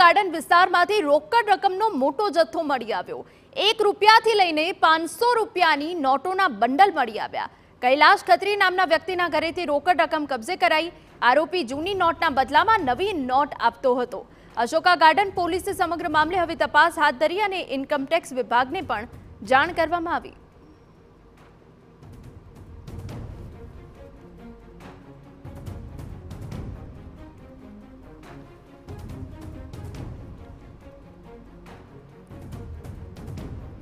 garden વિસ્તારમાંથી રોકડ રકમનો મોટો જથ્થો મળી આવ્યો 1 રૂપિયા થી લઈને 500 રૂપિયાની નોટોના બંડલ મળી આવ્યા કૈલાશ ખત્રી નામના વ્યક્તિના ઘરેથી રોકડ રકમ કબ્જે કરાઈ આરોપી જૂની નોટના બદલામાં નવી નોટ આપતો હતો અશોકા ગાર્ડન પોલીસે સમગ્ર મામલે હવે તપાસ હાથ ધરી અને ઇન્કમ ટેક્સ વિભાગને પણ જાણ કરવામાં આવી